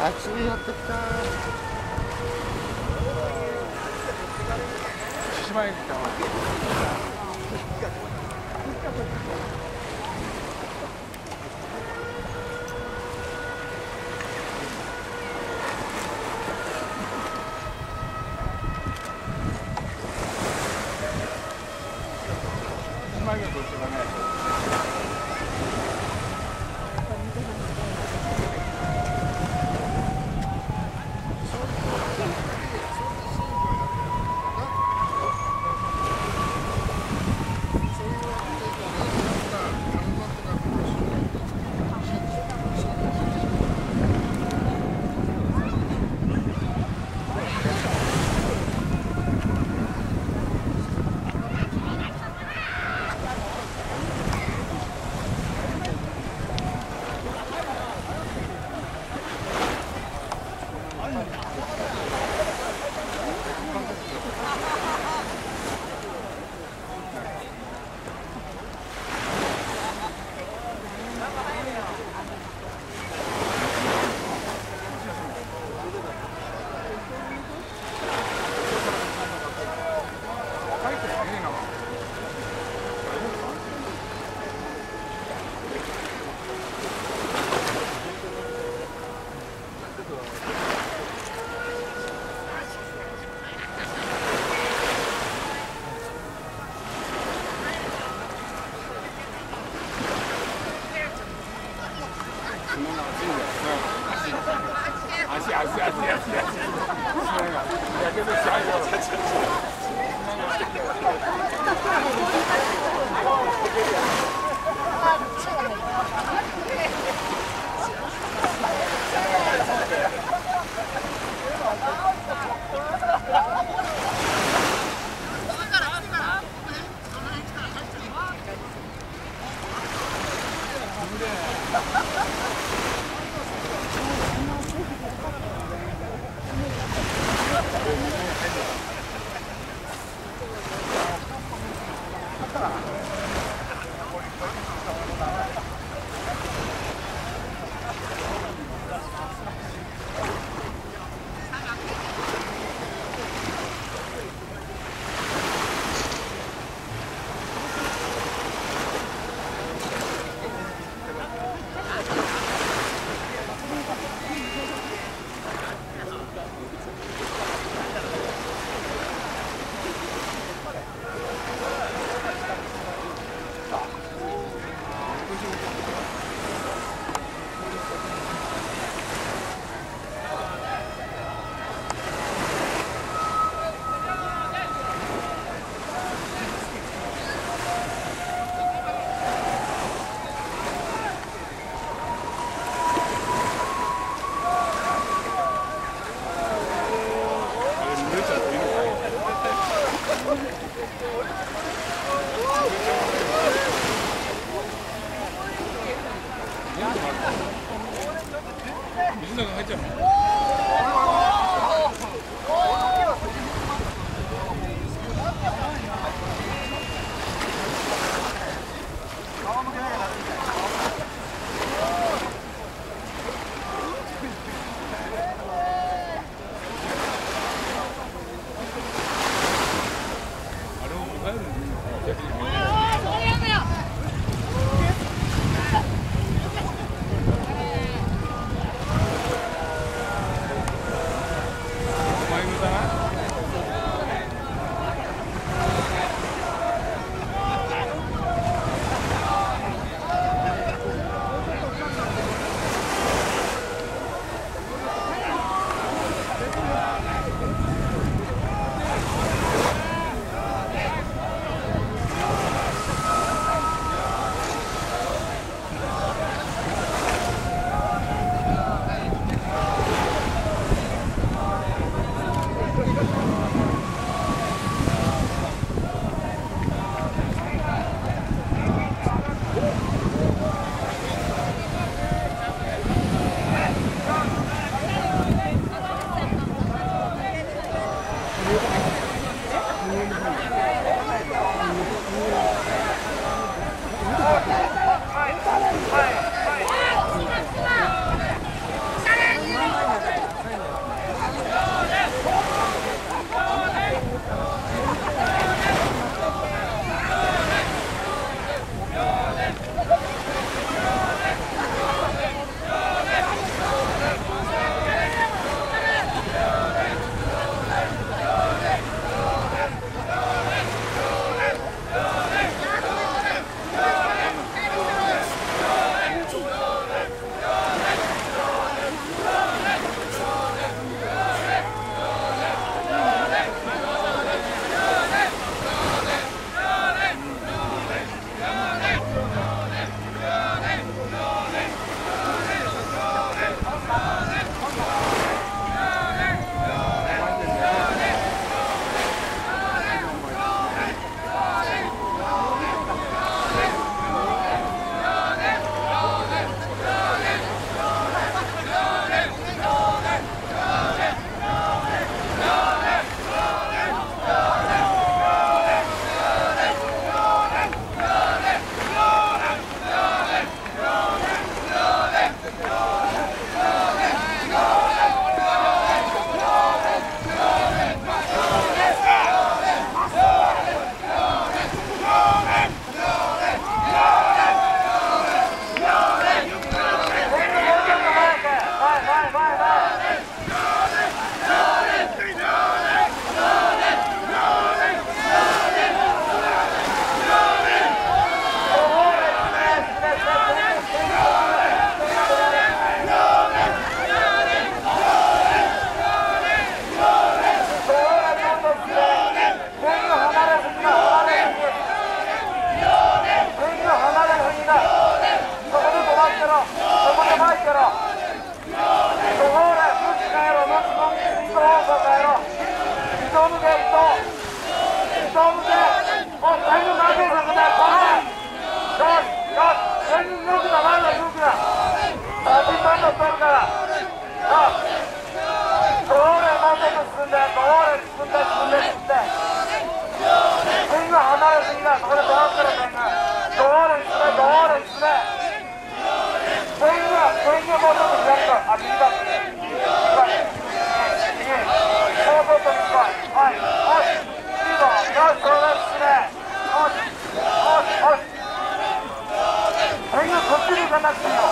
あっちにやってきた前に来たわしまいがどっちがね書いてねえな足足足足足足やけどしちゃうよから中入っちゃう急ぐぜ伊藤急ぐぜおっ最後何秒だこれこれよしよし全然動くなまだ動くなバチバ取るからよどれもう進んでどれ進んで進んで進んで線が離れすぎないこれ止まってる線がどれ進めどれ進め線が線がもうちょっと左かあ右だ Thank you.